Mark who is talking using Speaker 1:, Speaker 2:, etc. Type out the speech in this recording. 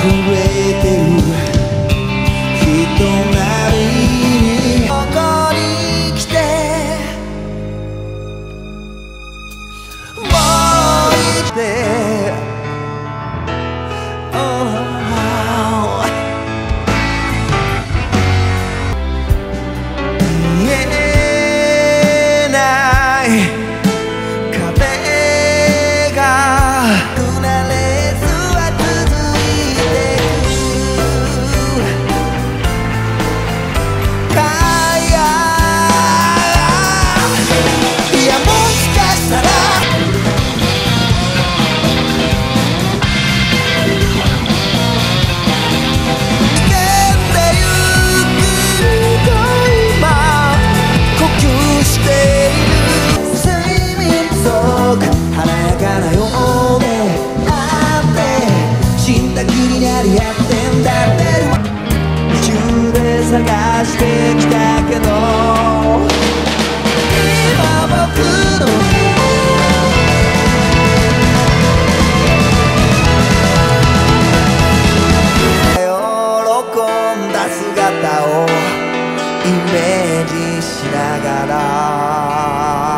Speaker 1: Who してきたけ今僕の喜んだ姿をイメージしながら。